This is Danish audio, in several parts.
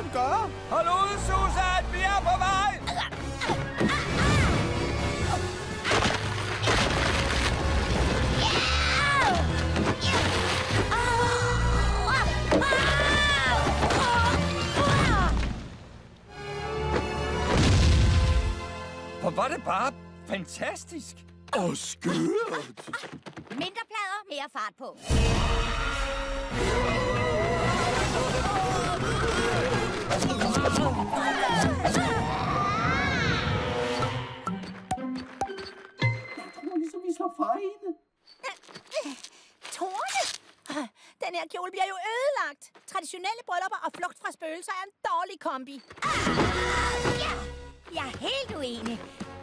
ligesom gøre? Hold ud, Susan! Vi er på vej! Hvor var det bare fantastisk! Og skørt! Mindre plader, mere fart på. For hende. Torne? Ah, den her kjole bliver jo ødelagt. Traditionelle bryllupper og flugt fra spøgelser er en dårlig kombi. Ah, ja, jeg er helt uenig.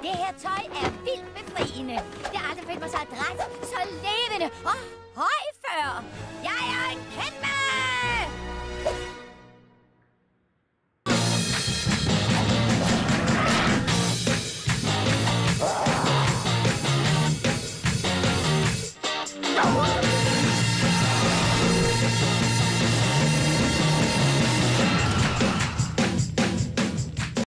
Det her tøj er vildt befriende. Det har aldrig følt mig så adræt, så levende. før.